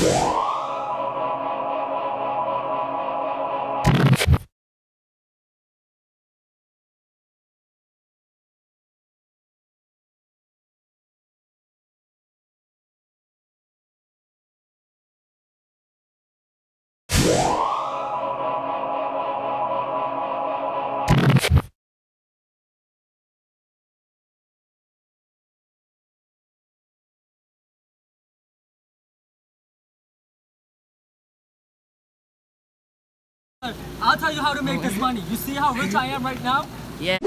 Yeah. I'll tell you how to make this money. You see how rich I am right now? Yeah.